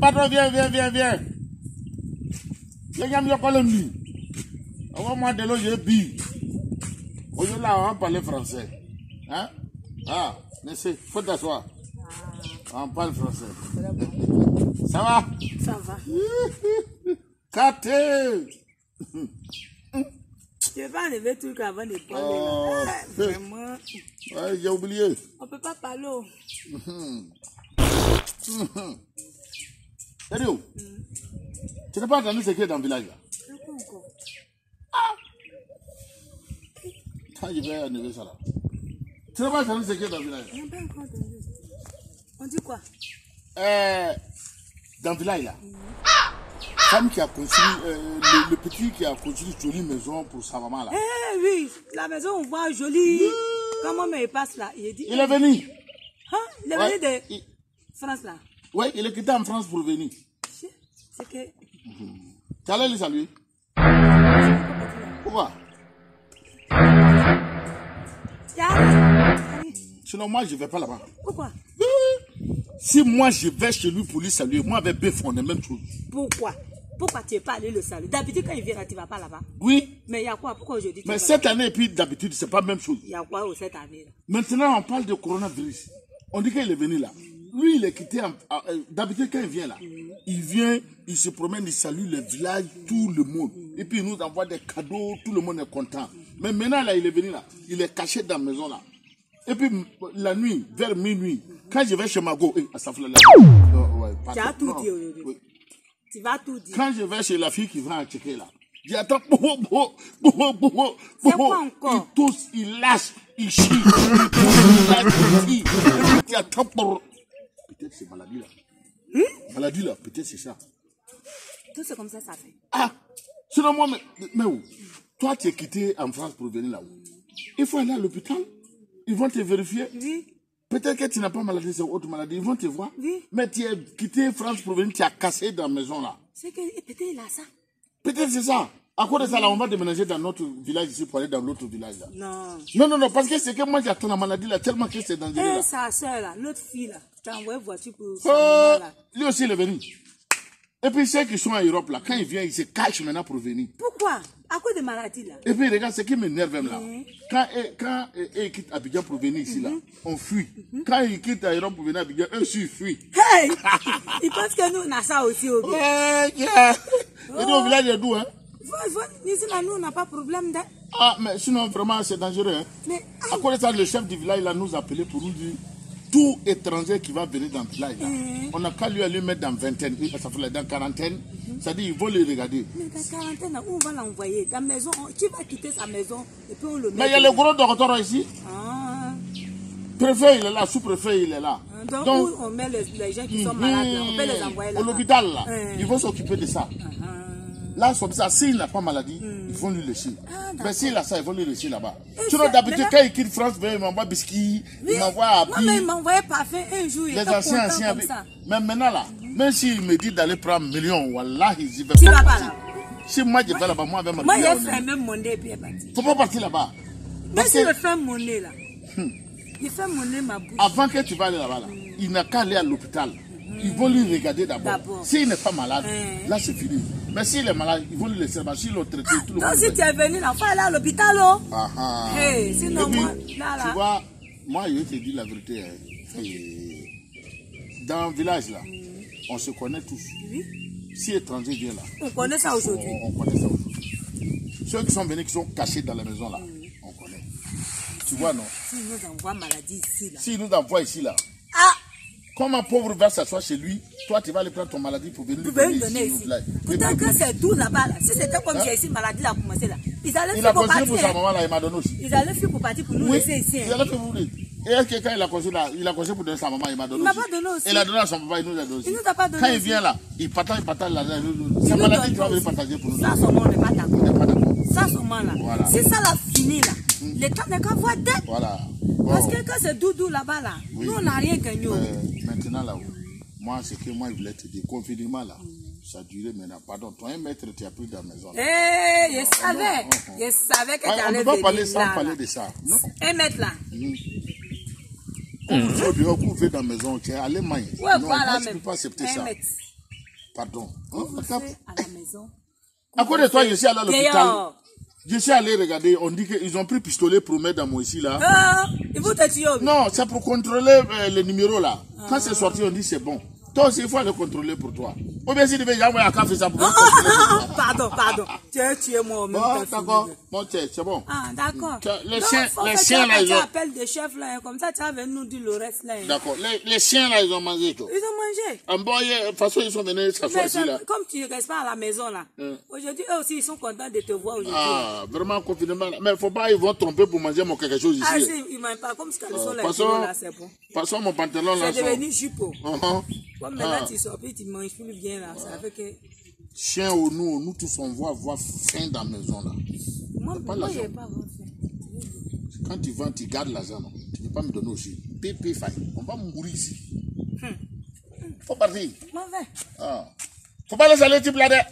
Patron, viens, viens, viens, viens. Viens, viens, viens, viens, viens. Envoie-moi de l'eau, j'ai bu. Aujourd'hui, là, on va parler français. Hein? Ah, laissez, faut t'asseoir. On parle français. Ça va? Ça va. Kate! Je vais enlever tout avant de parler. Oh, là. Ah, Vraiment, Ouais, j'ai oublié. on peut pas parler. Oh. Sérieux? Tu n'as pas entendu ce qui est dans le village là? Encore Quand je vais enlever ça là. Tu n'as pas entendu ce qui est dans le village là? On n'a pas encore entendu. On dit quoi? Euh, dans le village là. Femme qui a construit, euh, le, le petit qui a construit une jolie maison pour sa maman là. Eh oui, la maison, on voit jolie. Comment il passe là Il dit. Il est venu. Hein? Il est Ouais, venu de il, France là. ouais, il est quitté en France pour venir. C'est que. Tu allais le saluer Pourquoi? Sinon, moi, je ne vais pas là-bas. Pourquoi? Si moi, je vais chez lui pour lui saluer, moi, avec Bef, on est même chose. Pourquoi? Pourquoi tu n'es pas allé le saluer? D'habitude, quand il vient là, tu ne vas pas là-bas. Oui, Mais il y a quoi? Pourquoi aujourd'hui mais cette année, et puis d'habitude, c'est pas la même chose. Il y a quoi cette année là? Maintenant, on parle de coronavirus. On dit qu'il est venu là. Lui, il est quitté. euh, D'habitude, quand il vient là, il vient, il se promène, il salue le village, tout le monde. Et puis, il nous envoie des cadeaux, tout le monde est content. Mais maintenant, là, il est venu là. Il est caché dans la maison là. Et puis, la nuit, vers minuit, quand je vais chez Mago, eh, ça fait la- ouais, Tu as tout Non, dit aujourd'hui. oui. Tu vas tout dire. Quand je vais chez la fille qui va en checker là, j'attends, boho, boho, boho, boho, C'est boho. quoi encore? Il tousse, il lâche, il chie, il lâche, chie. Peut-être c'est maladie là. Maladie là, peut-être c'est ça. Tout c'est comme ça, ça fait. Ah, sinon moi, mais, mais où? Toi, tu es quitté en France pour venir là-haut. Il faut aller à l'hôpital. Ils vont te vérifier. Oui. Peut-être que tu n'as pas maladie, c'est autre maladie. Ils vont te voir. Oui. Mais tu es quitté France pour venir, tu as cassé dans la maison là. C'est que peut-être il a ça. Peut-être c'est ça. À cause de ça, là, on va déménager dans notre village ici pour aller dans l'autre village là. Non. Non, non, non, parce que c'est que moi j'attends la maladie là, tellement que c'est dangereux Et là. sa soeur là, l'autre fille là, tu as envoyé voiture pour Oh, là. lui aussi il est venu. Et puis ceux qui sont en Europe là, quand ils viennent, ils se cachent maintenant pour venir. Pourquoi? À cause de maladies là? Et puis regarde, ce qui m'énerve même là. Quand, eh, quand eh, eh, ils quittent Abidjan pour venir ici là, on fuit. Quand ils quittent Europe pour venir à Abidjan, eux aussi ils fuient. Hey Il pense que nous, on a ça aussi au bien. Eh, yeah. Et nous, au village de d'où, hein? Nous, on n'a pas de problème de. Ah, mais sinon, vraiment, c'est dangereux, hein? Mais À de ça, le chef du village nous a appelé pour nous dire tout étranger qui va venir dans le village là, on n'a qu'à lui aller mettre dans vingtaine, ça fait dans quarantaine, c'est-à-dire ils vont les regarder. mais dans quarantaine, où on va l'envoyer? Dans la maison, on- qui va quitter sa maison et puis on le met. Mais il y a le gros docteur ici, Ah, préfet il est là, sous-préfet il est là. donc, Donc, où on met les, les gens qui sont malades là, on peut les envoyer là. au l'hôpital là, Hein. ils vont s'occuper de ça. Là, comme ça, s'il n'a pas maladie, ils vont lui laisser. Ah. Mais s'il a ça, ils vont lui laisser là-bas. Sinon, c'est- d'habitude, quand il quitte France, il m'envoie biscuits, oui. il m'envoie Moi, mais il envoyé parfum un jour, il Les anciens, anciens. Mais maintenant là, même s'il me dit d'aller prendre un million, j'y vais Tu pas partir. Si moi je vais là-bas, moi avec ma Moi, il on fait même mon nez puis il est parti. Faut pas partir là-bas. Mais s'il que fait mon nez là, il fait mon nez, ma bouche. avant que tu vas aller là-bas, là, il n'a qu'à aller à l'hôpital. Ils vont lui regarder d'abord. D'abord. S'il n'est pas malade, Hein. là c'est fini. Mais s'il est malade, ils vont lui laisser là-bas. S'ils l'ont traité, tout le Donc, monde. si tu es venu là, faut aller à l'hôpital, oh. Ah, ah. Hey, sinon, puis, moi, là, là. Tu vois, moi, je te dis la vérité. hein. Dans le village, là, on se connaît tous. Oui. Si étranger vient là, On connaît ça aujourd'hui. on, on connaît ça aujourd'hui. Ceux qui sont venus, qui sont cachés dans la maison là, on connaît. Tu vois, non? Si nous envoie maladie ici, là. S'il nous envoie ici là, Comme un pauvre va s'asseoir chez lui, toi tu vas aller prendre ton maladie pour venir lui donner donner ici ici. Pourtant que c'est tout là-bas, là. Si c'était comme Hein? j'ai ici, maladie là, a commencé là. Ils allaient Il faire pour partir. pour sa hein. maman là, il m'a donné aussi. Ils allaient faire pour partir pour nous Oui, laisser ici. il hein. a fait vous dire. Et est-ce que quand il a construit là, il a construit pour donner sa maman, il m'a donné Il m'a pas donné aussi. Il a donné à son papa, il nous a donné aussi. Il nous a pas donné Quand il vient là, il partage, il partage Il Sa nous maladie, tu vas venir partager pour nous. Ça, pas d'accord. On n'est pas d'accord. Ça, seulement là. Voilà. Si ça l'a fini là, l'État n'est qu'à voir tête. Voilà. Parce Bon. que quand c'est doudou là-bas là, Oui. nous on n'a rien gagné. Euh, maintenant là, moi, ce que moi, je voulais te dire, confinement là, ça a duré maintenant. Pardon, toi, un maître, tu as pris dans la maison. là. Eh, je savais. non, non. Je savais que tu on allais ne peut pas parler venir sans là. parler là. de ça. Non? Un mètre là. Quand vous dehors, vous faites dans la maison, tu es à l'Allemagne. Ouais, non, voilà moi, je ne peux pas accepter ça. mètre. Pardon. Hein, Vous à la maison. À cause de toi, je suis allé à l'hôpital. Je suis allé regarder, on dit qu'ils ont pris pistolet pour mettre dans moi ici là. Ah, il faut te tuer. Non, c'est pour contrôler euh, les numéros là. Quand c'est sorti, on dit c'est bon. Toi aussi, il faut aller contrôler pour toi. Ou bien si tu veux, j'envoie un café ça pour Ah, ah, ah, pardon, pardon. Tu as tué moi au même Bon, temps. d'accord. Bon, tiens, c'est bon. Ah, d'accord. Les chiens- les tu chiens, là, ils tu ont- appelles des chefs là, hein, comme ça tu nous le reste là. hein. D'accord. Les, chiens là, ils ont mangé tout. Ils ont mangé. En bon, de toute façon, ils sont venus s'asseoir ici là. comme tu ne restes pas à la maison là, Hum. aujourd'hui eux aussi ils sont contents de te voir aujourd'hui. Ah, vraiment confinement. Mais il faut pas, ils vont tromper pour manger mon quelque chose ici. Ah De si, ils m'aiment pas comme ce que le Euh, soleil façon- là, c'est bon. toute façon, mon pantalon là, C'est sont- devenu jupeau. Comme maintenant Ah. tu sors puis tu manges plus bien là, ça fait que Chien ou nous, nous tous, on va avoir faim dans la maison là. moi, pas moi l'argent. j'ai pas vraiment fait. Quand tu vends, tu gardes l'argent, non Tu ne peux pas me donner aussi. Pépé, faille. On va mourir ici. Faut partir. Mauvais. Ah. Faut pas laisser aller, type là-dedans.